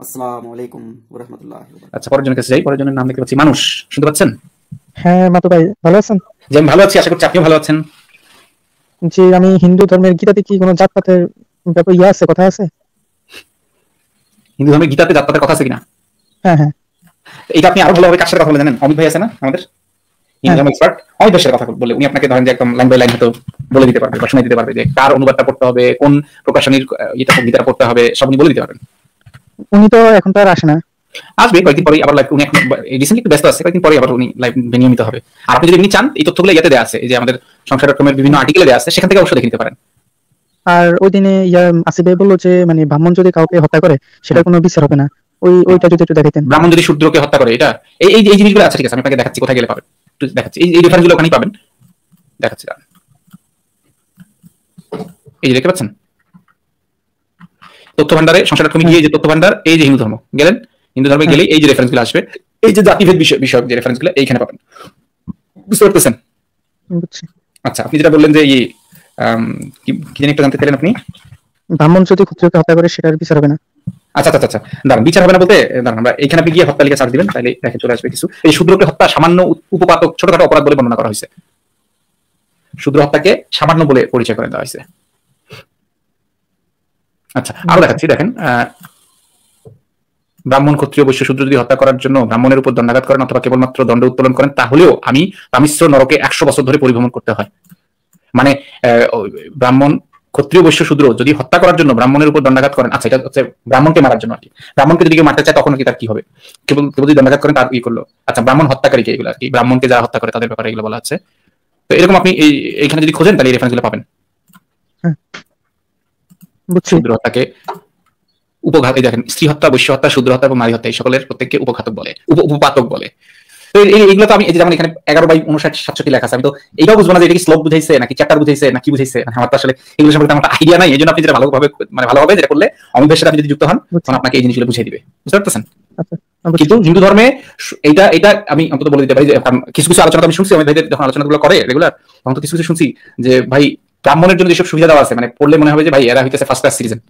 আসসালামু আলাইকুম রহমতুল্লাহ আচ্ছা পরের জনের কাছে যাই পরের জনের নাম দেখতে পাচ্ছি মানুষ। শুনতে পাচ্ছেন? হ্যাঁ মাতো ভাই ভালো আছেন? যে আমি ভালো আছি আশা করছি আপনিও ভালো আছেন। যে আমি হিন্দু ধর্মের গীতাতে কি কোনো জাতপাতের ব্যাপার ইয়ে আছে কথা আছে? হিন্দু ধর্মের গীতাতে জাতপাতের কথা আছে কিনা? হ্যাঁ হ্যাঁ। এটা আপনি আরও ভালোভাবে কার সাথে কথা বলে জানেন? অমিত ভাই আছে না আমাদের? হিন্দু হ্যাঁ। ধর্ম এক্সপার্ট অমিত ভাইয়ের কথা বলে উনি আপনাকে ধরেন যে একদম লাইন বাই লাইন হয়তো বলে দিতে পারবে বা শুনে দিতে পারবে যে কার অনুবাদটা পড়তে হবে কোন প্রকাশনীর এটা গীতাটা পড়তে হবে সব উনি বলে দিতে পারবেন। উনি তো এখন তো আর আসে না। আসবে কয়েকদিন পরে আবার লাইভ উনি এখন রিসেন্টলি একটু ব্যস্ত আছে কয়েকদিন পরে আবার উনি লাইভ নিয়মিত হবে। আর আপনি যদি এমনি চান এই তথ্যগুলো ইয়াতে দেওয়া আছে এই যে আমাদের সংসার ডট কমের বিভিন্ন আর্টিকেলে দেওয়া আছে সেখান থেকে অবশ্যই দেখে নিতে পারেন। আর ওই দিনে ইয়া আসিফ ভাই বলল যে মানে ব্রাহ্মণ যদি কাউকে হত্যা করে সেটা কোনো বিচার হবে না। ওই ওইটা যদি একটু দেখাইতেন ব্রাহ্মণ যদি শূদ্রকে হত্যা করে এটা এই এই এই জিনিসগুলো আছে ঠিক আছে আমি আপনাকে দেখাচ্ছি কোথায় গেলে পাবেন। একটু দেখাচ্ছি। এই এই রেফারেন্সগুলো ওখানেই পাবেন। দেখাচ্ছি এই যে দেখতে পাচ্ছেন? তথ্য ভান্ডারে সংসার ডট কমে গিয়ে যে তথ্য ভান্ডার এই যে হিন্দু ধর্ম গেলেন? হিন্দু ধর্মে গেলেই এই যে রেফারেন্সগুলো আসবে এই যে জাতিভেদ বিষয় বিষয়ক যে রেফারেন্সগুলো এইখানে পাবেন। বুঝতে পারতেছেন? আচ্ছা আপনি যেটা বললেন যে এই কি কি জানি একটা জানতে চাইলেন আপনি? ব্রাহ্মণ যদি ক্ষত্রিয়কে হত্যা করে সেটার বিচার হবে না। আচ্ছা আচ্ছা আচ্ছা দাঁড়ান বিচার হবে না বলতে দাঁড়ান আমরা এখানে আপনি গিয়ে হত্যা লিখে সার্চ দিবেন তাহলে দেখে চলে আসবে কিছু। এই শূদ্রকে হত্যা সামান্য উপপাতক ছোটখাটো অপরাধ বলে বর্ণনা করা হয়েছে। শূদ্র হত্যাকে সামান্য বলে পরিচয় করে দেওয়া হয়েছে। আচ্ছা আরও দেখাচ্ছি, দেখেন ব্রাহ্মণ ক্ষত্রিয় বৈশ্য শূদ্র যদি হত্যা করার জন্য ব্রাহ্মণের উপর দণ্ডাঘাত করেন অথবা কেবলমাত্র দণ্ড উত্তোলন করেন, তাহলেও আমি রামিশ্র নরকে একশো বছর ধরে পরিভ্রমণ করতে হয়। মানে ব্রাহ্মণ ক্ষত্রিয় বৈশ্য শূদ্র যদি হত্যা করার জন্য ব্রাহ্মণের উপর দণ্ডাঘাত করেন আচ্ছা এটা হচ্ছে ব্রাহ্মণকে মারার জন্য আর কি। ব্রাহ্মণকে যদি কেউ মারতে চায়, তখন কি তার কি হবে? কেবল কেবল যদি দণ্ডাঘাত করেন, তার ই করল। আচ্ছা ব্রাহ্মণ হত্যাকারীকে এগুলো আর কি? ব্রাহ্মণকে যারা হত্যা করে, তাদের ব্যাপারে এগুলো বলা আছে তো এরকম আপনি এই, এইখানে যদি খোঁজেন, তাহলে এই রেফারেন্সগুলো পাবেন। বুঝছি। শূদ্র হত্যাকে উপঘাত দেখেন স্ত্রী হত্যা বৈশ্য হত্যা শূদ্র হত্যা এবং নারী হত্যা এই সকলের প্রত্যেককে উপঘাতক বলে উপ- উপপাতক বলে। তো এইগুলো তো আমি এই যেমন এখানে এগারো বাই উনষাট সাতষট্টি লেখা আছে আমি তো এইটাও বুঝব না যে এটা কি শ্লোক বুঝাইছে নাকি চ্যাপ্টার বুঝাইছে না কি বুঝাইছে। মানে আমার তো আসলে এগুলো সম্পর্কে আমার আইডিয়া নাই এই জন্য আপনি যেটা ভালোভাবে মানে ভালোভাবে যেটা করলে অমিতের সাথে আপনি যদি যুক্ত হন তখন আপনাকে এই জিনিসগুলো বুঝিয়ে দিবে। বুঝতে পারতেছেন? আচ্ছা কিন্তু হিন্দু ধর্মে এটা এটা আমি অন্তত বলে দিতে পারি যে কিছু কিছু আলোচনা আমি শুনছি অমিত ভাইদের যখন আলোচনাগুলো করে রেগুলার তখন তো কিছু কিছু শুনছি যে ভাই ব্রাহ্মণের জন্য যেসব সুবিধা দেওয়া আছে মানে পড়লে মনে হবে যে ভাই এরা হইতেছে ফার্স্ট ক্লাস সিটিজেন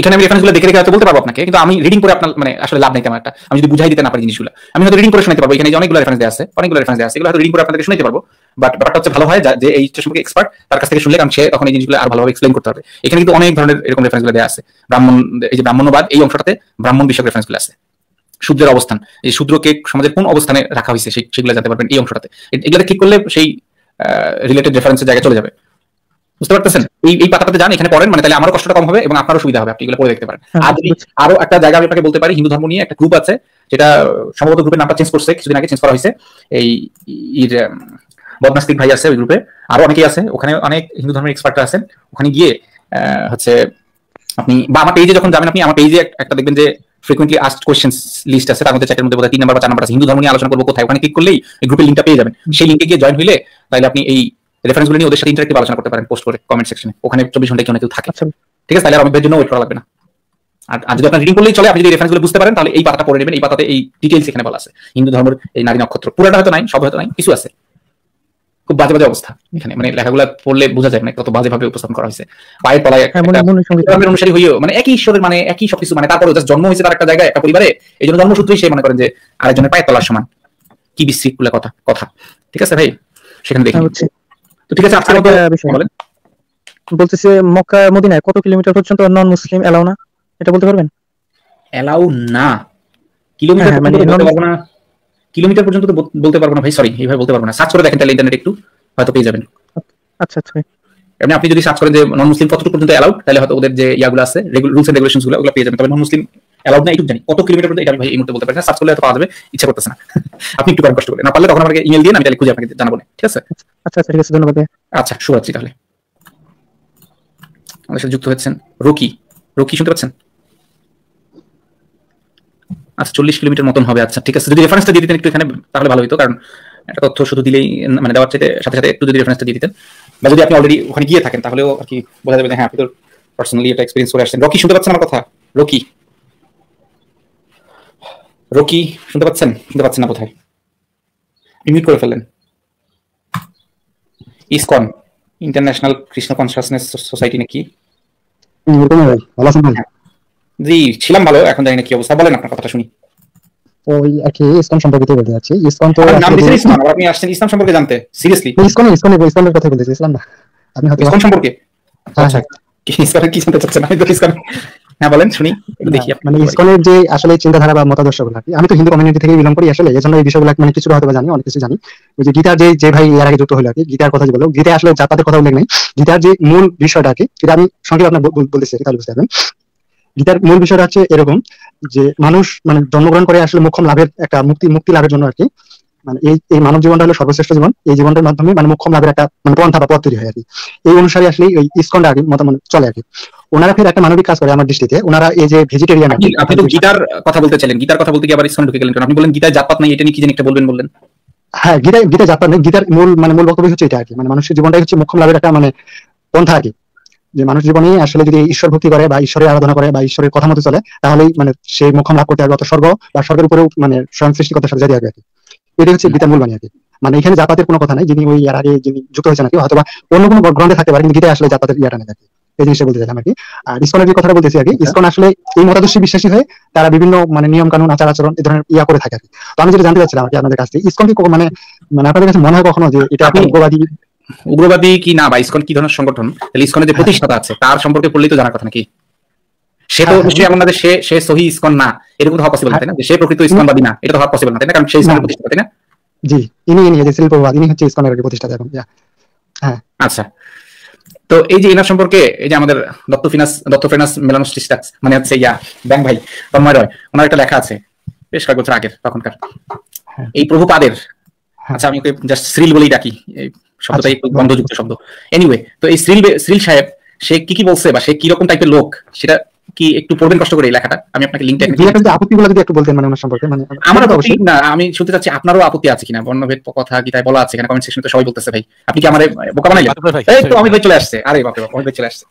এখানে আমি রেফারেন্সগুলো দেখে রেখে হয়তো বলতে পারব আপনাকে, কিন্তু আমি রিডিং করে আপনার মানে আসলে লাভ নাই তেমন একটা। আমি যদি বুঝাই দিতে না পারি জিনিসগুলো, আমি হয়তো রিডিং করে শোনাতে পারব। এখানে অনেকগুলো রেফারেন্স দেওয়া আছে, অনেকগুলো রেফারেন্স দেওয়া আছে, এগুলো রিডিং করে আপনাদেরকে শোনাতে পারব। বাট ব্যাপারটা হচ্ছে ভালো হয় যে এই সম্পর্কে এক্সপার্ট তার কাছ থেকে শুনলে কারণ সে তখন এই জিনিসগুলো আর ভালোভাবে এক্সপ্লেন করতে পারবে। এখানে কিন্তু অনেক ধরনের এরকম রেফারেন্সগুলো দেওয়া আছে। ব্রাহ্মণ এই যে ব্রাহ্মণ্যবাদ, এই অংশটাতে ব্রাহ্মণ বিষয়ক রেফারেন্সগুলো আছে। শূদ্রের অবস্থান, এই শূদ্রকে সমাজের কোন অবস্থানে রাখা হয়েছে সেগুলো জানতে পারবেন এই অংশটাতে। এগুলোতে ক্লিক করলে সেই রিলেটেড রেফারেন্সের জায়গায় চলে যাবে। বুঝতে পারতেছেন? এই এই পাতাটাতে যান এখানে পড়েন মানে তাহলে আমারও কষ্টটা কম হবে এবং আপনারও সুবিধা হবে আপনি এগুলো পড়ে দেখতে পারেন। হ্যাঁ, আর যদি আরও একটা জায়গা আমি আপনাকে বলতে পারি হিন্দু ধর্ম নিয়ে একটা গ্রুপ আছে যেটা সম্ভবত গ্রুপের নামটা চেঞ্জ করছে কিছুদিন আগে চেঞ্জ করা হয়েছে। এই বদনাস্তিক ভাই আছে ওই গ্রুপে আরও অনেকেই আছে ওখানে অনেক হিন্দু ধর্মের এক্সপার্টরা আছেন। ওখানে গিয়ে আহ, হচ্ছে আপনি বা আমার পেজে যখন যাবেন আপনি আমার পেজে একটা দেখবেন যে ফ্রিকুয়েন্টলি আস্ট কোয়েশ্চেন লিস্ট আছে তার মধ্যে চারটের মধ্যে বোধহয় তিন নাম্বার বা চার নাম্বার আছে। হিন্দু ধর্ম নিয়ে আলোচনা করব কোথায়? ওখানে ক্লিক করলেই এই গ্রুপের লিঙ্কটা পেয়ে যাবেন। সেই লিঙ্কে গিয়ে জয়েন হইলে তাহলে আপনি এই রেফারেন্সগুলো নিয়ে ওদের সাথে ইন্টারেক্টিভ আলোচনা করতে পারেন পোস্ট করে কমেন্ট সেকশনে ওখানে চব্বিশ ঘণ্টা কেউ না কেউ থাকে। আচ্ছা। ঠিক আছে? তাহলে আর অমিতের জন্য ওয়েট করা লাগবে না। আর যদি আপনার রিডিং করলেই চলে আপনি যদি রেফারেন্সগুলো বুঝতে পারেন তাহলে এই পাতাটা পড়ে নেবেন। এই পাতাতে এই ডিটেইলস এখানে বলা আছে। হিন্দু ধর্মের এই নারী নক্ষত্র। পুরোটা হয়তো নাই সব হয়তো নাই কিছু আছে। খুব বাজে বাজে অবস্থা এখানে। মানে লেখাগুলো পড়লে বোঝা যায় মানে কত বাজে ভাবে উপস্থাপন করা হয়েছে। পায়ের তলায় হ্যাঁ অনুসারী হইও মানে একই ঈশ্বরের মানে একই সবকিছু মানে তারপরে জন্ম হয়েছে তার একটা জায়গায় একটা পরিবারে এই জন্য জন্মসূত্রেই সে মনে করেন যে আরেকজনের পায়ের তলার সমান। কি বিশৃঙ্খলা কথা কথা। ঠিক আছে ভাই? সেখানে দেখি। হ্যাঁ, তো ঠিক আছে আজকের মতো বলেন। বলতেছে মক্কা মদিনায় কত কিলোমিটার পর্যন্ত নন মুসলিম এলাও না? এটা বলতে পারবেন? এলাউ না। কিলোমিটার হ্যাঁ, মানে বলতে পারব না। কিলোমিটার পর্যন্ত তো বলতে পারব না ভাই সরি এইভাবে বলতে পারব না। সার্চ করে দেখেন তাহলে ইন্টারনেট একটু হয়তো পেয়ে যাবেন। আচ্ছা আচ্ছা এমনি আপনি যদি সার্চ করেন যে নন মুসলিম কতটুকু পর্যন্ত অ্যালাউড তাহলে হয়তো ওদের যে ইয়াগুলো আছে রুলস এন্ড রেগুলেশনগুলো ওগুলো পেয়ে যাবেন। তবে নন মুসলিম অ্যালাউড না এইটুকু জানি। কত কিলোমিটার পর্যন্ত এটা আমি ভাই এই মুহূর্তে বলতে পারি না। সার্চ করলে হয়তো পাওয়া যাবে ইচ্ছা করতেছে না। আপনি একটু কষ্ট করে না পারলে তখন আমাকে ইমেল দিয়ে আমি তাহলে খুঁজে আপনাকে জানাব ঠিক আছে? আচ্ছা আচ্ছা ঠিক আছে ধন্যবাদ। আচ্ছা শুভরাত্রি তাহলে। আমাদের সাথে যুক্ত হচ্ছেন রকি। রকি শুনতে পাচ্ছেন? আচ্ছা চল্লিশ কিলোমিটার মতন হবে আচ্ছা ঠিক আছে। যদি রেফারেন্সটা দিয়ে দিতেন একটু এখানে তাহলে ভালো হতো কারণ একটা তথ্য শুধু দিলেই মানে দেওয়ার চাইতে সাথে সাথে একটু যদি রেফারেন্সটা দিয়ে দিতেন। বা যদি আপনি অলরেডি ওখানে গিয়ে থাকেন তাহলেও আর কি বোঝা যাবে হ্যাঁ আপনি তো পার্সোনালি এটা এক্সপিরিয়েন্স করে আসছেন। রকি শুনতে পাচ্ছেন আমার কথা? রকি? রকি শুনতে পাচ্ছেন? শুনতে পাচ্ছেন না কোথায় মিউট করে ফেললেন। ISKCON international Krishna consciousness society নাকি? ভালো আছেন ভাই। জি ছিলাম ভালো এখন জানি না কি অবস্থা। বলেন আপনার কথাটা শুনি। ওই আর কি ইসলাম সম্পর্কিত বলতে যাচ্ছি। ইসলাম তো নাম দিয়েছেন ইসলাম আপনি আসছেন ইসলাম সম্পর্কে জানতে। সিরিয়াসলি ইসকন ইসকন ইসলামের কথা বলতেছি ইসলাম না। আপনি হয়তো ইসকন সম্পর্কে? হ্যাঁ, আচ্ছা কি কি জানতে চাচ্ছেন? আমি তো হ্যাঁ বলেন শুনি দেখি মানে ইসকনের যে আসলে চিন্তাধারা বা আমি তো হিন্দু কমিউনিটি থেকে বিলং করি আসলে এজন্য এই বিষয়গুলো মানে কিছুটা হয়তো জানি অনেক কিছু জানি। ওই যে গীতার যে যে ভাই এর আগে যুক্ত হলো আর কি গীতার কথা যে বলল গীতায় আসলে জাতাদের কথা উল্লেখ নেই। গীতার যে মূল বিষয়টা আর কি সেটা আমি সংক্ষেপে আপনার বল- বলতেছি তাহলে বুঝতে পারবেন। গীতার মূল বিষয়টা হচ্ছে এরকম যে মানুষ মানে জন্মগ্রহণ করে আসলে মোক্ষম লাভের একটা মুক্তি মুক্তি লাভের জন্য আর কি। মানে এই এই মানব জীবনটা হলো সর্বশ্রেষ্ঠ জীবন। এই জীবনটার মাধ্যমে মানে মোক্ষম লাভের একটা মানে পন্থা বা পথ তৈরি হয় আর কি। এই অনুসারে আসলে ওই ইসকনটা কি মতামত চলে আর কি। ওনারা ফের একটা মানবিক কাজ করে আমার দৃষ্টিতে। ওনারা এই যে ভেজিটেরিয়ান আপনি আপনি তো গীতার কথা বলতে চাইলেন। গীতার কথা বলতে গিয়ে আবার ইসকনে ঢুকে গেলেন আপনি বলেন গীতায় জাতপাত নাই এটা নিয়ে কি জানি একটা বলবেন বললেন? হ্যাঁ গীতা গীতা যাত্রা নেই। গীতার মূল মানে মূল বক্তব্য হচ্ছে এটা আর কি। মানে মানুষের জীবনটাই হচ্ছে মুখ্যম লাভের একটা মানে পন্থা আর কি। যে মানুষ জীবনে আসলে যদি ঈশ্বর ভক্তি করে বা ঈশ্বরের আরাধনা করে বা ঈশ্বরের কথা মতো চলে তাহলেই মানে সেই মুখ্যম লাভ করতে পারবে অত স্বর্গ বা স্বর্গের উপরেও মানে স্বয়ং সৃষ্টিকর্তার সাথে জারি হবে কি হচ্ছে গীতার মূল বাণী আর কি মানে এখানে জাপাতের কোনো কথা নাই যিনি ওই এর আগে যিনি যুক্ত হয়েছেন আর কি হয়তো বা অন্য কোনো গ্রন্থে থাকতে পারে কিন্তু গীতায় আসলে জাপাতের ইয়াটা নেই আর কি এই জিনিসটা বলতে চাইলাম আর কি আর ইসকনের যে কথাটা বলতেছি আর কি ইসকন আসলে এই মতাদর্শী বিশ্বাসী হয়ে তারা বিভিন্ন মানে নিয়ম কানুন আচার আচরণ এই ধরনের ইয়া করে থাকে আর কি তো আমি যেটা জানতে চাচ্ছিলাম আর কি আপনাদের কাছ থেকে ইসকন কি মানে মানে আপনাদের কাছে মনে হয় কখনো যে এটা আপনি আপনি- উগ্রবাদী কি না বা ইসকন কি ধরনের সংগঠন? তাহলে ইসকনের যে প্রতিষ্ঠাতা আছে তার সম্পর্কে পড়লেই তো জানার কথা নাকি? সে তো হ্যাঁ, নিশ্চয়ই এমন না যে সে সে সহি ইসকন না। এরকম তো হওয়া পসিবল তাই না? সে প্রকৃত ইসকনবাদী না এটা তো হওয়া পসিবল না তাই না? কারণ সে ইসকনের প্রতিষ্ঠাতা তাই না? জি ইনি ইনি যে শিল্প ইনি হচ্ছে ইসকনের প্রতিষ্ঠাতা এখন ইয়া। আচ্ছা। তো এই যে এনার সম্পর্কে এই যে আমাদের দত্ত ফিনাস দত্ত ফিনাস মেলানোস্টিস্টাক্স মানে হচ্ছে ইয়া ব্যাং ভাই তন্ময় রয় ওনার একটা লেখা আছে বেশ কয়েক বছর আগের তখনকার। হ্যাঁ। এই প্রভুপাদের হ্যাঁ। আচ্ছা আমি ওকে জাস্ট শ্রীল বলেই ডাকি এই শব্দটা আচ্ছা। একটু বন্ধযুক্ত শব্দ। এনিওয়ে তো এই শ্রীল শ্রীল সাহেব সে কি কি বলছে বা সে কি রকম টাইপের লোক সেটা কি একটু পড়বেন কষ্ট করে এই লেখাটা? আমি আপনাকে যদি আপত্তিগুলো যদি একটু বলতেন মানে ওনার সম্পর্কে মানে আমার তো আপত্তি অবশ্যই। না আমি শুনতে চাচ্ছি আপনারও আপত্তি আছে কিনা? বর্ণভেদ কথা গীতায় বলা আছে এখানে কমেন্ট সেকশনে তো সবাই বলতেছে ভাই। আপনি কি আমার বোকা বানাইলেন? ভাই, এই তো অমিত ভাই চলে আসছে। আরে বাপরে বাপ অমিত ভাই চলে আসছে।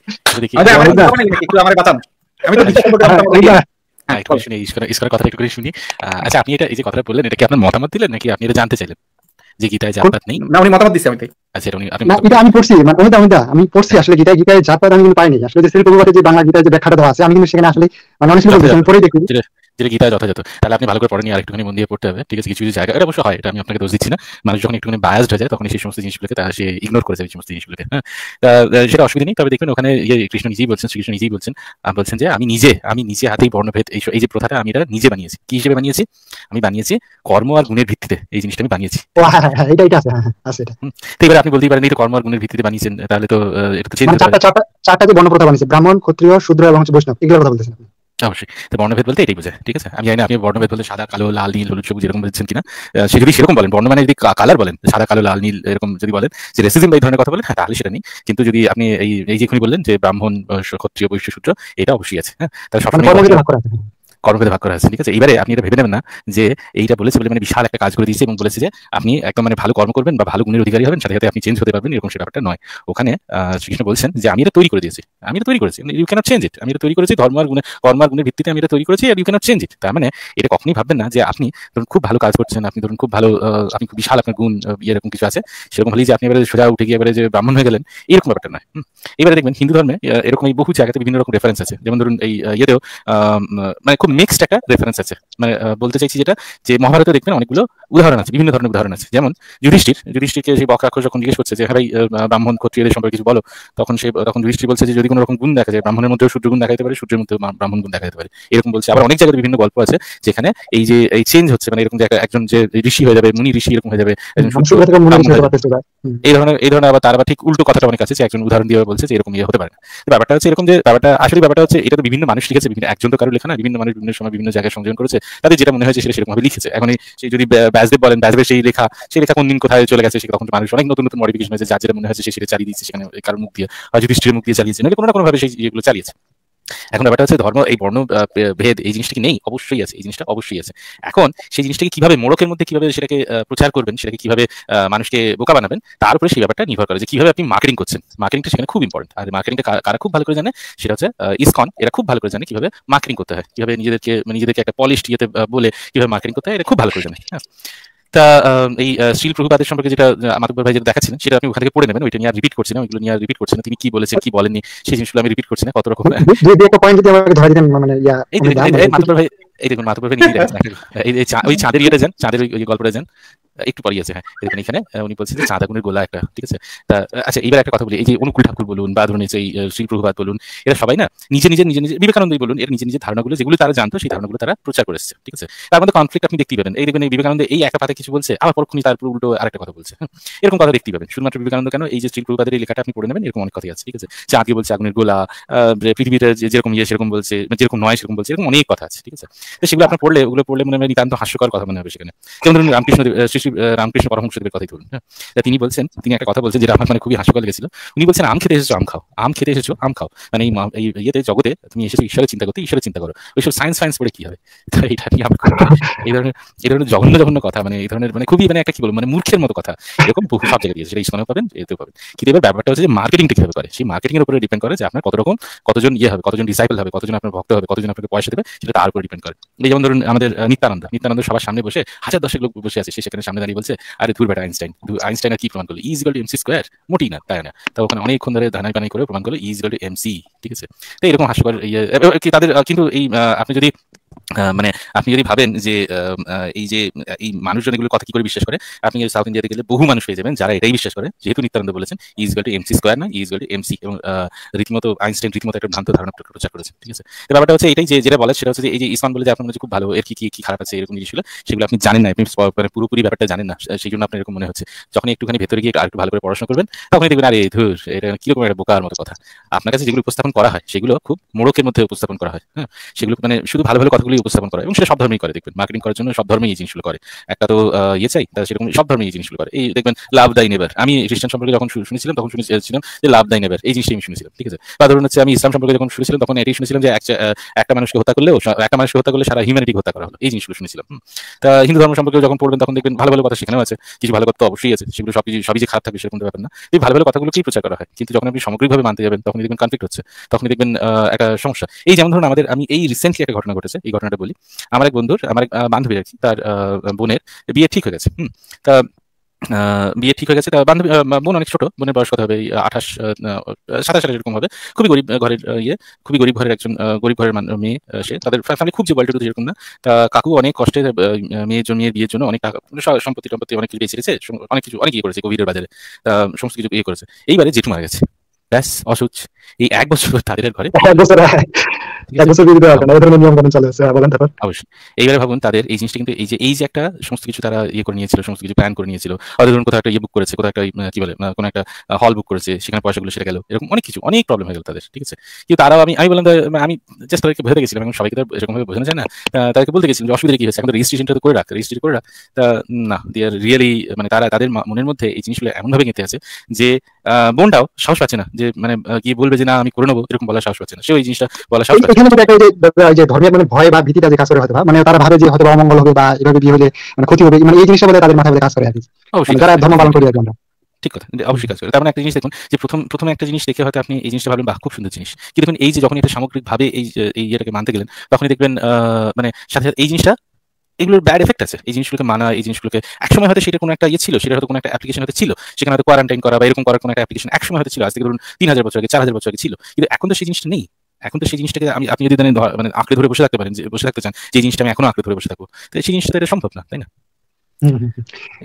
আরে আমার বোকা বানাইলেন একটু আমারে বাঁচান। আমি তো হ্যাঁ, না। ওইটা হ্যাঁ, একটু শুনি কথাটা একটু করে শুনি। আচ্ছা আপনি এটা এই যে কথাটা বললেন এটা কি আপনার মতামত দিলেন নাকি আপনি এটা জানতে চাইলেন? যে গীতায় জাতপাত নেই। না উনি মতামত দিচ্ছে আমি তাই আচ্ছা এটা উনি আপনি এটা আমি পড়ছি। মানে ওইটা আমি আমি পড়ছি আসলে গীতায়। গীতায় জাতপাত আমি কিন্তু পাইনি। আসলে যে শিল্প যে বাংলা গীতায় যে ব্যাখ্যাটা দেওয়া আছে আমি কিন্তু সেখানে আসলে মানে অনেক সময় পড়ে দেখি। যেটা গীতায় যথাযথ। তাহলে আপনি ভালো করে পড়েনি আর একটুখানি মন দিয়ে পড়তে হবে। ঠিক আছে কিছু কিছু জায়গা এটা অবশ্য হয় এটা আমি আপনাকে দোষ দিচ্ছি না। মানুষ যখন একটুখানি বায়াসড হয়ে যায় তখন সেই সমস্ত জিনিসগুলোকে তারা সে ইগনোর করে যায় সমস্ত জিনিসগুলোকে হ্যাঁ? সেটা অসুবিধা নেই। তবে দেখবেন ওখানে ইয়ে কৃষ্ণ নিজেই বলছেন শ্রীকৃষ্ণ নিজেই বলছেন বলছেন যে আমি নিজে আমি নিজে হাতেই বর্ণভেদ এই এই যে প্রথাটা আমি এটা নিজে বানিয়েছি। কি হিসেবে বানিয়েছি? আমি বানিয়েছি কর্ম আর গুণের ভিত্তিতে এই জিনিসটা আমি বানিয়েছি। হ্যাঁ হ্যাঁ হ্যাঁ এটা এটা আছে আছে এটা। এবার আপনি বলতেই পারেন এটা কর্ম আর গুণের ভিত্তিতে বানিয়েছেন তাহলে তো এটা তো মানে চারটা যে বর্ণপ্রথা বানিয়েছে ব্রাহ্মণ ক্ষত্রিয় শূদ্র এবং বৈষ্ণব এগুলোর কথা বলতেছেন আপনি। অবশ্যই। তো বর্ণভেদ বলতে এটাই বোঝায় ঠিক আছে? আমি জানি না আপনি বর্ণভেদ বলতে সাদা কালো লাল নীল হলুদ সবুজ এরকম বলছেন কিনা। সে যদি সেরকম বলেন বর্ণ মানে যদি কালার বলেন সাদা কালো লাল নীল এরকম যদি বলেন যে রেসিজম এই ধরনের কথা বলেন হ্যাঁ তাহলে সেটা নেই। কিন্তু যদি আপনি এই এই যে এখনই বললেন যে ব্রাহ্মণ ক্ষত্রিয় বৈশ্য সূত্র এটা অবশ্যই আছে হ্যাঁ? তাহলে মানে সবসময় কর্মভেদে ভাগ করা আছে ঠিক আছে? এবারে আপনি এটা ভেবে নেবেন না যে এইটা বলেছে বলে মানে বিশাল একটা কাজ করে দিয়েছে এবং বলেছে যে আপনি একদম মানে ভালো কর্ম করবেন বা ভালো গুণের অধিকারী হবেন, সাথে সাথে আপনি চেঞ্জ হতে পারবেন, এরকম সে ব্যাপারটা নয়। ওখানে শ্রীকৃষ্ণ বলছেন যে আমি এটা তৈরি করে দিয়েছি, আমি এটা তৈরি করেছি ইউ ক্যানট চেঞ্জ ইট আমি এটা তৈরি করেছি, ধর্ম আর গুণে, কর্ম আর গুণের ভিত্তিতে আমি এটা তৈরি করেছি are you can't change it তার মানে এটা কখনই ভাববেন না যে আপনি ধরুন খুব ভালো কাজ করছেন, আপনি ধরুন খুব ভালো আপনি খুব বিশাল আপনার গুণ ইয়ে এরকম কিছু আছে, সেরকম হলেই যে আপনি এবারে সোজা উঠে গিয়ে এবারে যে ব্রাহ্মণ হয়ে গেলেন, এরকম ব্যাপারটা নয়। এবারে দেখবেন হিন্দু ধর্মে এরকম বহু জায়গাতে বিভিন্ন রকম রেফারেন্স আছে। যেমন ধরুন এই ইয়েতেও মানে খুব মিক্সড একটা রেফারেন্স আছে। মানে বলতে চাইছি যেটা যে মহাভারতে দেখবেন অনেকগুলো উদাহরণ আছে বিভিন্ন ধরনের উদাহরণ আছে। যেমন যুধিষ্ঠির যুধিষ্ঠিরকে সেই বক্রাক্ষ যখন জিজ্ঞেস করছে যে হ্যাঁ ভাই ব্রাহ্মণ ক্ষত্রিয়দের সম্পর্কে কিছু বলো? তখন সে তখন যুধিষ্ঠির বলছে যে যদি কোনো রকম গুণ দেখা যায় ব্রাহ্মণের মধ্যেও সূর্য গুণ দেখা যেতে পারে সূর্যের মধ্যেও ব্রাহ্মণ গুণ দেখা যেতে পারে। এরকম বলছে। আবার অনেক জায়গায় বিভিন্ন গল্প আছে যেখানে এই যে এই চেঞ্জ হচ্ছে মানে এরকম যে একজন যে ঋষি হয়ে যাবে মুনি ঋষি এরকম হয়ে যাবে। এই ধরনের এই ধরনের আবার তার আবার ঠিক উল্টো কথাটা অনেক আছে যে একজন উদাহরণ দিয়ে বলছে যে এরকম ইয়ে হতে পারে না। ব্যাপারটা হচ্ছে এরকম যে ব্যাপারটা আসলে ব্যাপারটা হচ্ছে এটা তো বিভিন্ন মানুষ লিখেছে বিভিন্ন একজন তো কারও লেখা না বিভিন্ন মানুষ বিভিন্ন সময় বিভিন্ন জায়গায় সংযোজন করেছে, তাদের যেটা মনে হয়েছে সেটা সেরকমভাবে লিখেছে। এখন সেই যদি ব্য- ব্যাসদেব বলেন, ব্যাসদেবের সেই লেখা সেই লেখা কোন দিন কোথায় চলে গেছে সেটা তখন মানুষ অনেক নতুন নতুন মডিফিকেশন হয়েছে, যার যেটা মনে হয়েছে সেটা চালিয়ে দিচ্ছে সেখানে কারও মুখ দিয়ে, হয় যুধিষ্ঠিরের মুখ দিয়ে চালিয়েছে, নাহলে কোনো না কোনোভাবে সেই ইয়েগুলো চালিয়েছে। এখন ব্যাপারটা হচ্ছে ধর্ম, এই বর্ণ ভেদ, এই জিনিসটা কি নেই? অবশ্যই আছে, এই জিনিসটা অবশ্যই আছে। এখন সেই জিনিসটাকে কীভাবে মোড়কের মধ্যে কীভাবে সেটাকে প্রচার করবেন, সেটাকে কীভাবে মানুষকে বোকা বানাবেন, তার উপরে সেই ব্যাপারটা নির্ভর করে যে কীভাবে আপনি মার্কেটিং করছেন। মার্কেটিংটা সেখানে খুব ইম্পর্টেন্ট আর মার্কেটিংটা কারা খুব ভালো করে জানে? সেটা হচ্ছে ইসকন। এরা খুব ভালো করে জানে কীভাবে মার্কেটিং করতে হয়। কীভাবে নিজেদেরকে নিজেদেরকে একটা পলিশ ইয়েতে বলে কীভাবে মার্কেটিং করতে হয় এটা খুব ভালো করে জানে। হ্যাঁ। আহ, এই শিল প্রভুপাদের সম্পর্কে যেটা মাধব ভাই যেটা দেখাচ্ছিলেন সেটা আপনি ওখান থেকে পড়ে নেবেন ওইটা নিয়ে আর রিপিট করছি না ওইগুলো নিয়ে আর রিপিট করছি না তিনি কি বলেছেন কি বলেননি সেই জিনিসগুলো আমি রিপিট করছি না কত রকম একটা পয়েন্ট যদি আমাকে ধরে দিতেন মানে ইয়া ভাই এই দেখুন মাতব্বর ভাই নিজেই ওই চাঁদের ইয়েটা যান চাঁদের ওই গল্পটা যান একটু পরে আছে হ্যাঁ। দেখুন এখানে উনি বলছেন যে চাঁদ আগুনের গোলা একটা ঠিক আছে? তা আচ্ছা এবার একটা কথা বলি। এই যে অনুকূল ঠাকুর বলুন বা ধরুন এই যে, এই আহ, শ্রী প্রভুপাত বলুন এরা সবাই না নিজে নিজে নিজে নিজে বিবেকানন্দই বলুন এর নিজে নিজে ধারণাগুলো যেগুলো তারা জানতো সেই ধারণাগুলো তারা প্রচার করে এসেছে ঠিক আছে? তার মধ্যে কনফ্লিক্ট আপনি দেখতেই পাবেন। এই দেখবেন বিবেকানন্দ এই একটা পাতে কিছু বলছে আবার পরক্ষণই তার উপর উল্টো আরেকটা কথা বলছে হ্যাঁ, এরকম কথা দেখতেই পাবেন। শুধুমাত্র বিবেকানন্দ কেন? এই যে শ্রী প্রভুপাদের এই লেখাটা আপনি পড়ে নেবেন এরকম অনেক কথাই আছে ঠিক আছে? যে আগে বলছে আগুনের গোলা যে যেরকম ইয়ে সেরকম বলছে যেরকম নয় সেরকম বলছে এরকম অনেক কথা আছে ঠিক আছে? তো সেগুলো আপনার পড়লে, ওগুলো পড়লে মনে নিতান্ত হাস্যকর কথা মনে হবে সেখানে। যেমন ধরুন রামকৃষ্ণ শ্রী রামকৃষ্ণ পরমহংসদেবের কথাই ধরুন হ্যাঁ? তিনি বলছেন, তিনি একটা কথা বলছেন যেটা আমার মানে খুবই হাস্যকর লেগেছিল। উনি বলছেন, আম খেতে এসেছ, আম খাও, আম খেতে এসেছ, আম খাও। মানে এই ইয়েতে, জগতে তুমি এসেছ, ঈশ্বরের চিন্তা করতে, ঈশ্বরের চিন্তা করো। ওইসব সায়েন্স ফায়েন্স পড়ে কি হবে? তো এটা নিয়ে আমার এই ধরনের এই ধরনের জঘন্য জঘন্য কথা মানে এই ধরনের মানে খুবই মানে একটা কি বলব মানে মূর্খের মতো কথা। এরকম বহু সব জায়গায় দিয়েছে সেটা ইসলামেও পাবেন, এতেও পাবেন। কিন্তু এবার ব্যাপারটা হচ্ছে যে মার্কেটিংটা কীভাবে করে? সেই মার্কেটিং এর উপরে ডিপেন্ড করে যে আপনার কত রকম, কতজন ইয়ে হবে, কতজন ডিসাইপল হবে, কতজন আপনার ভক্ত হবে, কতজন আপনাকে পয়সা দেবে, সেটা তার উপর ডিপেন্ড করে। এই যেমন ধরুন আমাদের নিত্যানন্দ নিত্যানন্দ সবার সামনে বসে হাজার দশেক লোক বসে আছে, সে সেখানে সামনে দাঁড়িয়ে বলছে, আরে ধুর বেটা আইনস্টাইন আইনস্টাইন কি প্রমাণ করল? ইজ টু এমসি স্কোয়ার মোটি না, তাই না? তো ওখানে অনেকক্ষণ ধরে ধানাই বানাই করে প্রমাণ করল ইজ টু এমসি ঠিক আছে? তো এরকম হাস্যকর ইয়ে তাদের কিন্তু এই আপনি যদি মানে আপনি যদি ভাবেন যে এই যে এই মানুষজন এগুলো কথা কি করে বিশ্বাস করে? আপনি সাউথ ইন্ডিয়াতে গেলে বহু মানুষ পেয়ে যাবেন যারা এটাই বিশ্বাস করে। যেহেতু নিত্যানন্দ বলেছেন ইজ টু এমসি স্কোয়ার না ইজ টু এমসি এবং রীতিমতো আইনস্টাইন রীতিমতো একটা ভ্রান্ত ধারণা প্র- প্রচার করেছেন, ঠিক আছে? তো ব্যাপারটা হচ্ছে এটাই যে, যেটা বলে সেটা হচ্ছে যে, এই যে ইসলাম বলে যে আপনার খুব ভালো, এর কি কি খারাপ আছে, এরকম জিনিসগুলো, সেগুলো আপনি জানেন না, আপনি মানে পুরোপুরি ব্যাপারটা জানেন না সেই জন্য আপনার এরকম মনে হচ্ছে। যখন একটুখানি ভেতরে গিয়ে আর একটু ভালো করে পড়াশোনা করবেন, তখনই দেখবেন, আরে, ধুর, এটা কীরকম একটা বোকার মতো কথা। আপনার কাছে যেগুলো উপস্থাপন করা হয়, সেগুলো খুব মোড়কের মধ্যে উপস্থাপন করা হয় হ্যাঁ? সেগুলো মানে শুধু ভালো ভালো কথাগুলি উপস্থাপন করা এবং সেটা সব ধর্মেই করে, দেখবেন। মার্কেটিং করার জন্য সব ধর্মেই এই জিনিসগুলো করে। একটা তো ইয়ে চাই তারা সেরকম সব ধর্মেই এই জিনিসগুলো করে। এই দেখবেন লাভ দাই নেবার আমি খ্রিস্টান সম্পর্কে যখন শুনেছিলাম, তখন শুনেছিলাম যে লাভ দাই নেবার এই জিনিসটা আমি শুনেছিলাম, ঠিক আছে? বা ধরুন হচ্ছে আমি ইসলাম সম্পর্কে যখন শুনেছিলাম, তখন এটাই শুনেছিলাম যে একটা মানুষকে হত্যা করলেও একটা মানুষকে হত্যা করলে সারা হিউম্যানিটি হত্যা করা হলো। এই জিনিসগুলো শুনেছিলাম তা হিন্দু ধর্ম সম্পর্কে যখন পড়বেন, তখন দেখবেন ভালো ভালো কথা সেখানেও আছে। কিছু ভালো কথা অবশ্যই আছে। সেগুলো সব কিছু সবই যে খারাপ থাকবে সেরকম ব্যাপার না। এই ভালো ভালো কথাগুলোকেই প্রচার করা হয়। কিন্তু যখন আপনি সামগ্রিকভাবে মানতে যাবেন তখন দেখবেন কনফ্লিক্ট হচ্ছে। তখন দেখবেন একটা সমস্যা। এই যেমন ধরুন আমাদের, আমি এই রিসেন্টলি একটা ঘটনা ঘটেছে, এই ঘটনাটা বলি। আমার এক বন্ধুর, আমার এক বান্ধবী কি, তার বোনের বিয়ে ঠিক হয়ে গেছে, হুম। তা বিয়ে ঠিক হয়ে গেছে, তা বান্ধবী বোন অনেক ছোট, বোনের বয়স কত হবে? আঠাশ সাতাশ আঠাশ এরকম হবে। খুবই গরিব ঘরের ইয়ে খুবই গরিব ঘরের একজন গরিব ঘরের মেয়ে সে। তাদের ফ্যামিলি খুব যে বলটা এরকম না। তা কাকু অনেক কষ্টে মেয়ের জন্য মেয়ের বিয়ের জন্য অনেক টাকা মানে সম্পত্তি টম্পত্তি অনেক কিছু বেঁচে সম- অনেক কিছু, অনেক ইয়ে করেছে কোভিডের বাজারে। সমস্ত কিছু ইয়ে করেছে। এইবারে জেঠু মারা গেছে। ব্যাস, অসুচ। এই এক বছর তাদের ঘরে এক বছর ঠিক এক আছে? বছর দিয়ে দিতে হবে এই ধরনের নিয়ম কানুন চলে আসছে বলেন তারপর। অবশ্যই। এইবারে ভাবুন তাদের এই জিনিসটা কিন্তু এই যে এই যে একটা সমস্ত কিছু তারা ইয়ে করে নিয়েছিল সমস্ত কিছু প্ল্যান করে নিয়েছিল। হয়তো ধরুন কোথাও একটা ইয়ে বুক করেছে কোথাও একটা কি বলে কোনো একটা হল বুক করেছে সেখানে পয়সাগুলো সেটা গেল এরকম অনেক কিছু অনেক প্রবলেম হয়ে গেল তাদের ঠিক আছে? কিন্তু তারাও আমি আমি বললাম আমি জাস্ট তাদেরকে বোঝাতে গেছিলাম এখন সবাইকে এরকম ভাবে বোঝানো যায় না তাদেরকে বলতে গেছিলাম যে অসুবিধা কি হয়েছে? এখন রেজিস্ট্রেশনটা তো করে রাখ রেজিস্ট্রি করে রাখ তা না দে আর রিয়েলি মানে তারা তাদের মনের মধ্যে এই জিনিসগুলো এমন ভাবে গেঁথে আছে যে আহ, বোনটাও সাহস পাচ্ছে না যে মানে গিয়ে বলবে যে না আমি করে নেব এরকম বলার সাহস পাচ্ছে না। সে ওই জিনিসটা বলার সাহস। এখানে তো একটা যে ধর্মের মানে ভয় বা ভীতিটা যে কাজ করে হয়তো মানে তারা ভাবে যে হয়তো অমঙ্গল হবে বা এভাবে বিয়ে হলে মানে ক্ষতি হবে মানে এই জিনিসটা বলে তাদের মাথায় কাজ করে আর কি। মানে যারা ধর্ম পালন করি আর কি আমরা। ঠিক কথা অবশ্যই কাজ করে। তার মানে একটা জিনিস দেখুন যে প্রথম প্রথমে একটা জিনিস দেখে হয়তো আপনি এই জিনিসটা ভাবলেন বাহ খুব সুন্দর জিনিস। কিন্তু দেখুন এই যে যখন এটা সামগ্রিকভাবে এই এই ইয়েটাকে মানতে গেলেন তখনই দেখবেন মানে সাথে সাথে এই জিনিসটা এগুলোর ব্যাড এফেক্ট আছে। এই জিনিসগুলোকে মানা এই জিনিসগুলোকে একসময় হয়তো সেটা কোনো একটা ইয়ে ছিল সেটা হয়তো কোনো একটা অ্যাপ্লিকেশন হয়তো ছিল সেখানে হয়তো কোয়ারেন্টাইন করা বা এরকম করার কোনো একটা অ্যাপ্লিকেশন একসময় হয়তো ছিল। আজ থেকে ধরুন তিন হাজার বছর আগে চার হাজার বছর আগে ছিল। কিন্তু এখন তো সেই জিনিসটা নেই। এখন তো সেই জিনিসটাকে আমি আপনি যদি মানে আঁকড়ে ধরে বসে থাকতে পারেন যে বসে থাকতে চান যে জিনিসটা আমি এখনও আঁকড়ে ধরে বসে থাকব তো সেই জিনিসটা এটা সম্ভব না তাই না?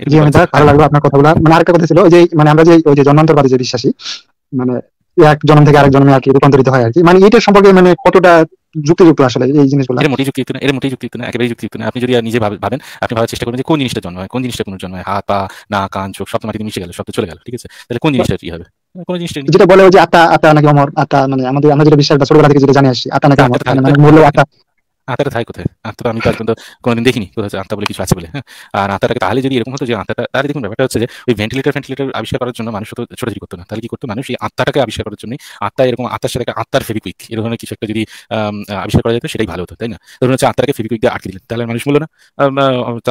জি অমিত ভালো লাগল আপনার কথাগুলো। মানে আরেকটা কথা ছিল যে মানে আমরা যে ওই যে জন্মান্তরবাদী যে বিশ্বাসী মানে এক জন্ম থেকে আরেক জন্মে আর কি রূপান্তরিত হয় আর কি। মানে এটার সম্পর্কে মানে কতটা যুক্তিযুক্ত আসলে এই জিনিসগুলো? এটা মোটেই যুক্তিযুক্ত না এটা মোটেই যুক্তিযুক্ত না একেবারেই যুক্তিযুক্ত না। আপনি যদি নিজে ভাবে- ভাবেন আপনি ভাবার চেষ্টা করুন যে কোন জিনিসটা জন্ম হয় কোন জিনিসটা পুনর্জন্ম হয়। হাত পা না কান চোখ সব তো মাটিতে মিশে গেল সব তো চলে গেল ঠিক আছে? তাহলে কোন জিনিসটা কি হবে? কোন জিনিসটা নেই। যেটা বলে ওই যে আটা আটা নাকি অমর? আটা মানে আমাদের আমরা যেটা বিশ্বাস বা ছোটবেলা থেকে যেটা জানি আসি আতা নাকি অমর। মানে মানে মূল্য আত্মা আত্মাটা থাকে কোথায়? আত্মা আমি তো আজ পর্যন্ত কোনোদিন দেখিনি। হচ্ছে আত্মা বলে কিছু আছে বলে হ্যাঁ? আর আত্মাটাকে তাহলে যদি এরকম হতো যে আত্মাটা, তাহলে দেখুন ব্যাপারটা হচ্ছে যে ওই ভেন্টিলেটর ভেন্টিলেটর আবিষ্কার করার জন্য মানুষ তো ছোটাছুটি করতো না। তাহলে কি করতো মানুষ? এই আত্মাটাকে আবিষ্কার করার জন্য আত্মা এরকম আত্মার সাথে আত্মার ফেবিকুইক এর ধরনের কিছু একটা যদি আবিষ্কার করা যেত, সেটাই ভালো হতো, তাই না? ধরুন হচ্ছে আত্মাটাকে ফেবিকুইক দিয়ে আটকে দিলেন, তাহলে মানুষ বলল না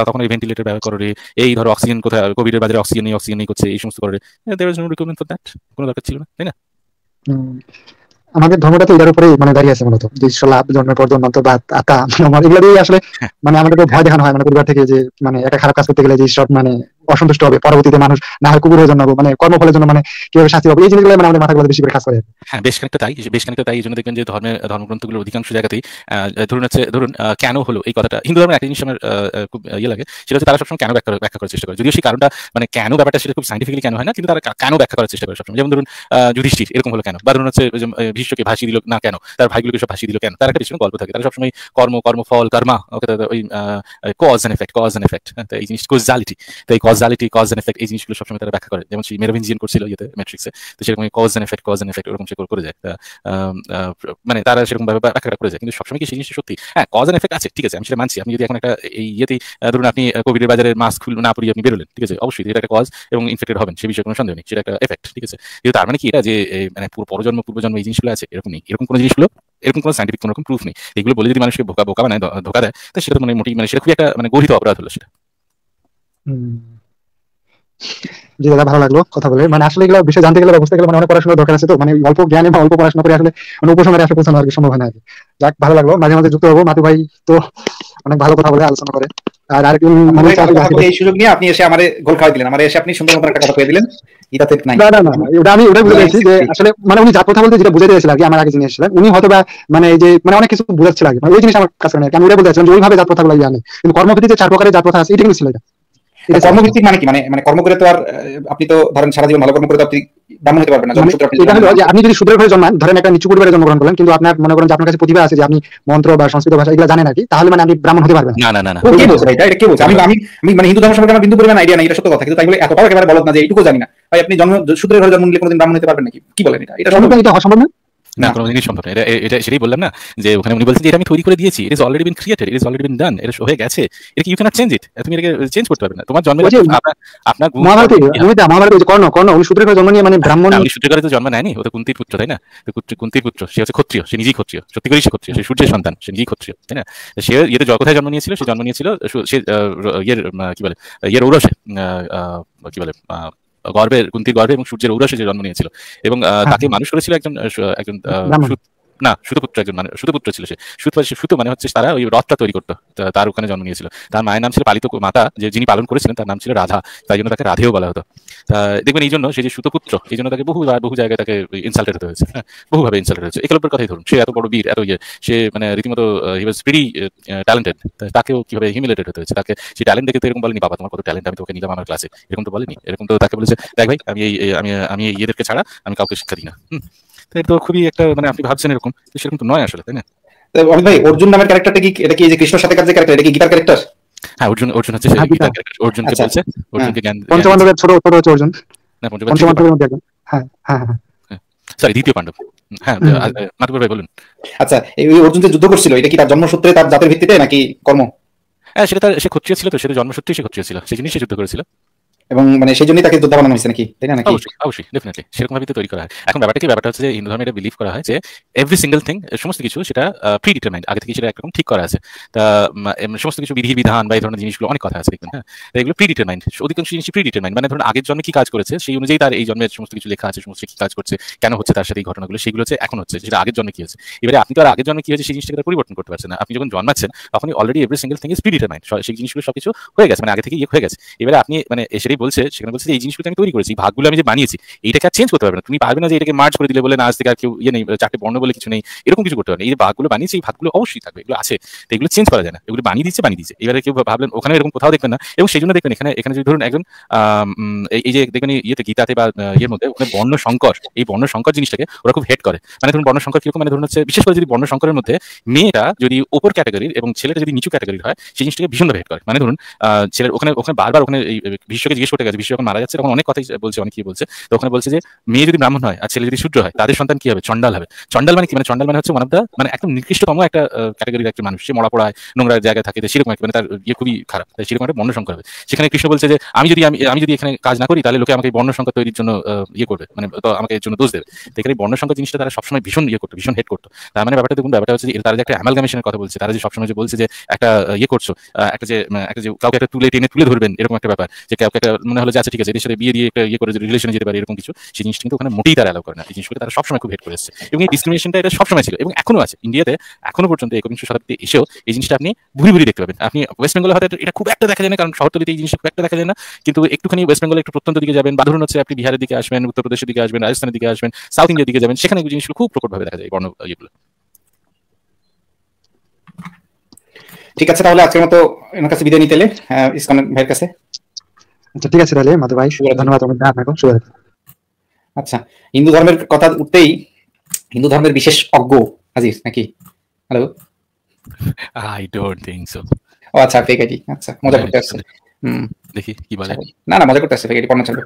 তখন এই ভেন্টিলেটর ব্যবহার করে এই ধরো অক্সিজেন কোথায় কোভিডের বাজারে অক্সিজেন নেই অক্সিজেন নেই করছে, এই সমস্ত করে there is no requirement for that কোনো দরকার ছিল না, তাই না। আমাদের ধর্মটা তো এটার উপরেই মানে দাঁড়িয়ে আছে মূলত। যে লাভ জন্মের পর জন্মান্ত বা আত্মা মানে আমার এগুলো দিয়ে আসলে মানে আমাদেরকে ভয় দেখানো হয় মানে পরিবার থেকে যে মানে একটা খারাপ কাজ করতে গেলে যে ঈশ্বর মানে অসন্তুষ্ট হবে, পরবর্তীতে মানুষ না হয় কুকুর হয়ে জন্মাবো মানে কর্মফলের জন্য মানে কীভাবে শাস্তি হবে এই জিনিসগুলো মানে আমাদের মাথাগুলো বেশি করে কাজ করে। হ্যাঁ বেশ খানিকটা তাই, বেশ খানিকটা তাই, এই জন্য দেখবেন যে ধর্মের, ধর্মগ্রন্থগুলোর অধিকাংশ জায়গাতেই ধরুন হচ্ছে, ধরুন কেন হলো এই কথাটা? হিন্দু ধর্মের একটা জিনিস আমার খুব ইয়ে লাগে, সেটা হচ্ছে তারা সবসময় কেন ব্যাখ্যা ব্যাখ্যা করার চেষ্টা করে। যদিও সেই কারণটা মানে কেন ব্যাপারটা সেটা খুব সাইন্টিফিক্যালি কেন হয় না, কিন্তু তারা কেন ব্যাখ্যা করার চেষ্টা করে সবসময়। যেমন ধরুন যুধিষ্ঠির, এরকম হলো কেন? বা ধরুন হচ্ছে ভীষ্মকে ভাসিয়ে দিল না কেন? তার ভাইগুলোকে সব ভাসিয়ে দিল কেন? তার একটা পিছনে গল্প থাকে। তারা সবসময় কর্ম কর্ম ফল কর্মা ওকে ওই cause and effect cause and effect এই জিনিস কজালিটি তো এই কজালিটি কজ এন্ড এফেক্ট এই জিনিসগুলো সবসময় তারা ব্যাখ্যা করে। যেমন সেই মেরোভিনজিয়ান করছিল ইয়েতে ম্যাট্রিক্সে তো সেরকম cause and effect cause and effect ওরকম সে করে- যায়। মানে তারা সেরকম ভাবে ব্যাখ্যাটা করে যায়। কিন্তু সবসময় কি সেই জিনিসটা সত্যি? হ্যাঁ কজ এন্ড এফেক্ট আছে, ঠিক আছে, আমি সেটা মানছি। আপনি যদি এখন একটা এই ইয়েতেই ধরুন আপনি কোভিডের বাজারে মাস্ক না পরিয়ে আপনি বেরোলেন, ঠিক আছে? অবশ্যই, এটা একটা কজ এবং ইনফেক্টেড হবেন, সে বিষয়ে কোনো সন্দেহ নেই, সেটা একটা এফেক্ট ঠিক আছে? কিন্তু তার মানে কি এটা যে মানে পুরো পরজন্ম, পূর্বজন্ম এই জিনিসগুলো আছে, এরকম নেই। এরকম কোনো জিনিসগুলো, এরকম কোনো সাইন্টিফিক কোনো রকম প্রুফ নেই। এগুলো বলে যদি মানুষকে বোকা বোকা দ- ধোকা দেয়, তো সেটা মানে মোটেই মানে সেটা খুবই একটা মানে গঠিত অপরাধ হলো সেটা। জি দাদা ভালো লাগল কথা বলে। মানে আসলে এগুলো বিষয় জানতে গেলে বুঝতে গেলে মানে অনেক পড়াশোনার দরকার আছে তো। মানে অল্প জ্ঞানে বা অল্প পড়াশোনা করে আসলে মানে উপসংহারে আসলে পৌঁছানো আর কি সম্ভব হয় না যাক ভালো লাগল। মাঝে মাঝে যুক্ত হব। মাতু ভাই তো অনেক ভালো কথা বলে আলোচনা করে। আর আরেকজন মনে কথা বলে এই সুযোগ নিয়ে আপনি এসে আমারে গোল খাওয়াই দিলেন। আমার এসে আপনি সুন্দর মতো একটা কথা কয়ে দিলেন। ইটাতে নাই। না না না না, ওটা আমি ওটাই বুঝে পেরেছি যে আসলে মানে উনি যার কথা বলতে যেটা বুঝাতে চাইছিল আর কি আমার আগে যিনি এসেছিলেন উনি হয়তো বা মানে এই যে মানে অনেক কিছু বুঝাচ্ছিল আগে মানে ওই জিনিস আমার কাছে নেই আমি ওটাই বলতে চাইছিলাম যে ওইভাবে জাত প্রথাগুলো জানে। কিন্তু কর্মভিত্তিতে চার প্রকারের জাত কথা আছে এটা কিন্তু ছিল এটা। কর্মভিত্তিক মানে কি? মানে মানে কর্ম করে তো আর আপনি তো ধরেন সারা জীবন ভালো কর্ম করে তো আপনি ব্রাহ্মণ হতে পারবেন না মানে এটা হলো যে আপনি যদি সুদের ঘরে জন্মান ধরেন একটা নিচু পরিবারে জন্মগ্রহণ করলেন কিন্তু আপনার মনে করেন যে আপনার কাছে প্রতিভা আছে যে আপনি মন্ত্র বা সংস্কৃত ভাষা এগুলো জানেন আর কি তাহলে মানে আপনি ব্রাহ্মণ হতে পারবেন না। না না ভাই? এটা এটা কে বলছে? আমি আমি আমি মানে হিন্দু ধর্ম সম্পর্কে আমার বিন্দু পরিমাণ আইডিয়া নাই এটা সত্য কথা কিন্তু তাই বলে এতটাও একেবারে বলত না যে এইটুকু জানি না। ভাই আপনি জন্ম সূত্রের ঘরে জন্ম নিলে কোনোদিন ব্রাহ্মণ হতে পারবেন নাকি? কি বলেন এটা? এটা সম্ভব? সম্ভব না, সম্ভব না। কোনো জিনিস সম্ভব না। এটা এটা সেটাই বললাম না যে ওখানে উনি বলছেন যে এটা আমি তৈরি করে দিয়েছি। It is already been created it is already been done এটা হয়ে গেছে। এটা ইউ ক্যানট চেঞ্জ ইট তুমি এটাকে চেঞ্জ করতে পারবে না। তোমার জন্মের আপনার আপনার মহাভারতে আমি তো মহাভারতে কর্ণ কর্ণ উনি জন্ম নিয়ে মানে ব্রাহ্মণ উনি তো জন্ম নেয়নি। ও তো কুন্তির পুত্র তাই না? তো কুন্তি- কুন্তির পুত্র সে হচ্ছে ক্ষত্রিয় সে নিজেই ক্ষত্রিয়। সত্যি সে ক্ষত্রিয় সে সূর্যের সন্তান সে নিজেই ক্ষত্রিয় তাই না? সে ইয়েতে কোথায় জন্ম নিয়েছিল সে জন্ম নিয়েছিল সে ইয়ের কি বলে ইয়ের ঔরসে কি বলে গর্ভের কুন্তির গর্ভে এবং সূর্যের ঔরাসে যে জন্ম নিয়েছিল। এবং তাকে মানুষ করেছিল একজন একজন না, সুতপুত্র একজন মানে সুতপুত্র ছিল সে। সুত সুতো মানে হচ্ছে তারা ওই রথটা তৈরি করতো তার ওখানে জন্ম নিয়েছিল। তার মায়ের নাম ছিল পালিত মাতা, যে যিনি পালন করেছিলেন তার নাম ছিল রাধা, তাই জন্য তাকে রাধেও বলা হতো। দেখবেন এই জন্য সে যে সুতপুত্র, এই জন্য তাকে বহু বহু জায়গায় তাকে ইনসাল্টেড হতে হয়েছে। হ্যাঁ বহুভাবে ইনসাল্টেড হয়েছে। একলব্যের কথাই ধরুন, সে এত বড় বীর, এত ইয়ে সে মানে রীতিমতো হি ওয়াজ ভেরি ট্যালেন্টেড তাকেও কীভাবে হিমিলেটেড হতে হয়েছে? তাকে সেই ট্যালেন্ট দেখে তো এরকম বলেনি, বাবা, তোমার কত ট্যালেন্ট আমি তোকে নিলাম আমার ক্লাসে এরকম তো বলেনি। এরকম তো তাকে বলেছে, দেখ ভাই, আমি এই, আমি আমি এই ইয়েদেরকে ছাড়া আমি কাউকে শিক্ষা দিই না। হুম। তো এটা তো খুবই একটা মানে আপনি ভাবছেন এরকম সেরকম তো নয় আসলে তাই না? অমিত ভাই অর্জুন নামের ক্যারেক্টারটা কি এটা কি এই যে কৃষ্ণ সাথে যে ক্যারেক্টার এটা কি গীতার ক্যারেক্টার হ্যাঁ অর্জুন অর্জুন হচ্ছে হ্যাঁ, গীতার গীতা। অর্জুনকে আচ্ছা। বলছে অর্জুনকে জ্ঞান পঞ্চপাণ্ডবের ছোট ছোট হচ্ছে অর্জুন। না পঞ্চপাণ্ডবের মধ্যে হ্যাঁ হ্যাঁ হ্যাঁ সরি দ্বিতীয় পাণ্ডব। হ্যাঁ হুম। ভাই বলুন। আচ্ছা এই অর্জুন যে যুদ্ধ করছিল এটা কি তার জন্মসূত্রে তার জাতের ভিত্তিতে নাকি কর্ম? হ্যাঁ সেটা তার সে ক্ষত্রিয় ছিল তো সেটা জন্মসূত্রেই সে ক্ষত্রিয় ছিল। সেই জিনিস সে যুদ্ধ করেছিল। এবং মানে সেই জন্যই তাকে যোদ্ধা বানানো হয়েছে নাকি, তাই না নাকি? অবশ্যই ডেফিনেটলি সেরকম ভাবে তৈরি করা হয়। এখন ব্যাপারটা কি, ব্যাপারটা হচ্ছে যে হিন্দু ধর্মে এটা বিলিভ করা হয় যে এভরি সিঙ্গেল থিং সমস্ত কিছু সেটা প্রি ডিটারমাইন্ড আগে থেকে সেটা একরকম ঠিক করা আছে। তা সমস্ত কিছু বিধি, বিধান বা এই ধরনের জিনিসগুলো অনেক কথা আছে দেখবেন হ্যাঁ? এগুলো প্রি ডিটারমাইন্ড অধিকাংশ জিনিসই প্রি ডিটারমাইন্ড মানে ধরুন আগের জন্মে কি কাজ করেছে, সেই অনুযায়ী তার এই জন্মের সমস্ত কিছু লেখা আছে, সমস্ত কি কাজ করছে, কেন হচ্ছে তার সাথে এই ঘটনাগুলো, সেগুলো হচ্ছে এখন হচ্ছে, সেটা আগের জন্মে কি হচ্ছে এবারে আপনি তো আর আগের জন্মে কি হয়েছে, সেই জিনিসটাকে পরিবর্তন করতে পারছেন আপনি যখন জন্মাচ্ছেন, তখনই already every single thing is predetermined সেই জিনিসগুলো সবকিছু হয়ে গেছে মানে আগে থেকে ইয়ে হয়ে গেছে। এবারে আপনি মানে সেটাই বলছে, সেখানে বলছে যে এই জিনিসগুলো আমি তৈরি করেছি ভাগগুলো আমি যে বানিয়েছি, এইটাকে আর চেঞ্জ করতে পারবে না। তুমি পারবে না যে এটাকে মার্চ করে দিলে বলে না, আজ থেকে আর কেউ ইয়ে নেই চারটে বর্ণ বলে কিছু নেই, এরকম কিছু করতে পারবে এই ভাগগুলো বানিয়েছি, এই ভাগগুলো অবশ্যই থাকবে, এগুলো আছে, তো এগুলো চেঞ্জ করা যায় না। এগুলো বানিয়ে দিচ্ছে বানিয়ে দিচ্ছে এবারে কেউ ভাবলেন, ওখানে এরকম কোথাও দেখবেন না, এবং সেই জন্য দেখবেন এখানে এখানে যদি ধরুন একজন এই- যে দেখবেন ইয়েতে গীতাতে বা ইয়ের মধ্যে, ওখানে বর্ণ সংকর, এই বর্ণ সংকর জিনিসটাকে ওরা খুব হেড করে। মানে ধরুন বর্ণ সংকর কীরকম মানে ধরুন হচ্ছে, বিশেষ করে যদি বর্ণ সংকরের মধ্যে মেয়েটা যদি ওপর ক্যাটাগরির এবং ছেলেটা যদি নিচু ক্যাটাগরির হয়, সেই জিনিসটাকে ভীষণভাবে হেড করে। মানে ধরুন ছেলের, ওখানে ওখানে বারবার ওখানে এই বিশ্বকে জিজ্ঞেস করতে গেছে বিশ্ব যখন মারা যাচ্ছে, তখন অনেক কথাই বলছে, অনেক কি বলছে। তো ওখানে বলছে যে, মেয়ে যদি ব্রাহ্মণ হয় আর ছেলে যদি শূদ্র হয়, তাদের সন্তান কি হবে? চন্ডাল হবে। চন্ডাল মানে কি? মানে চন্ডাল মানে হচ্ছে ওয়ান অফ দ্য মানে একদম নিকৃষ্টতম একটা ক্যাটাগরির একটা মানুষ। সে মরা পড়ায় নোংরা জায়গায় থাকে সেরকম মানে তার ইয়ে খুবই খারাপ। তাই সেরকম একটা বর্ণ সংকর হবে। সেখানে কৃষ্ণ বলছে যে, আমি যদি, আমি আমি যদি এখানে কাজ না করি, তাহলে লোকে আমাকে এই বর্ণ সংকর তৈরির জন্য ইয়ে করবে। মানে আমাকে এর জন্য দোষ দেবে। এখানে এই বর্ণ সংকর জিনিসটা তারা সবসময় ভীষণ ইয়ে করতো, ভীষণ হেড করতো। তার মানে ব্যাপারটা দেখুন, ব্যাপারটা হচ্ছে তারা যে একটা অ্যামালগামেশনের কথা বলছে, তারা যে সবসময় যে বলছে যে, একটা ইয়ে করছ একটা যে একটা যে, কাউকে একটা তুলে টেনে তুলে ধরবেন, এরকম একটা ব্যাপার। যে কাউকে একটা মনে হলো যে আচ্ছা ঠিক আছে এদের সাথে বিয়ে দিয়ে ইয়ে করে রিলেশনে যেতে পারে এরকম কিছু। সেই জিনিসটা কিন্তু ওখানে মোটেই তারা অ্যালাউ করে না। এই জিনিসগুলো তারা সবসময় খুব হেট করে এসেছে। এবং এই ডিসক্রিমিনেশনটা এটা সবসময় ছিল এবং এখনও আছে। ইন্ডিয়াতে এখনও পর্যন্ত একবিংশ শতাব্দীতে এসেও এই জিনিসটা আপনি ভুরি ভুরি দেখতে পাবেন। আপনি ওয়েস্ট বেঙ্গলে হয়তো এটা খুব একটা দেখা যায় না কারণ শহরতলিতে এই জিনিসটা খুব একটা দেখা যায় না। কিন্তু একটুখানি ওয়েস্ট বেঙ্গলে একটু প্রত্যন্ত দিকে যাবেন বা হচ্ছে আপনি বিহারের দিকে আসবেন উত্তরপ্রদেশের দিকে আসবেন রাজস্থানের দিকে আসবেন সাউথ ইন্ডিয়ার দিকে যাবেন সেখানে এই জিনিসগুলো খুব প্রকটভাবে দেখা যায় বর্ণ ইয়েগুলো। ঠিক আছে তাহলে আজকের মতো এনার কাছে বিদায় নিতে এলে আহ, ভাইয়ের কাছে। আচ্ছা ঠিক আছে তাহলে মাধু ভাই। ধন্যবাদ আমাদের আপনাকে শুভরাত্রি। আচ্ছা হিন্দু ধর্মের কথা উঠতেই হিন্দু ধর্মের বিশেষ অজ্ঞ হাজির নাকি? Hello I don't think so ও আচ্ছা আইডি আচ্ছা মজা করতে আসছে। হুম। দেখি কি বলে। না না মজা করতে আসছে আইডি পড়ানো ছাড়বে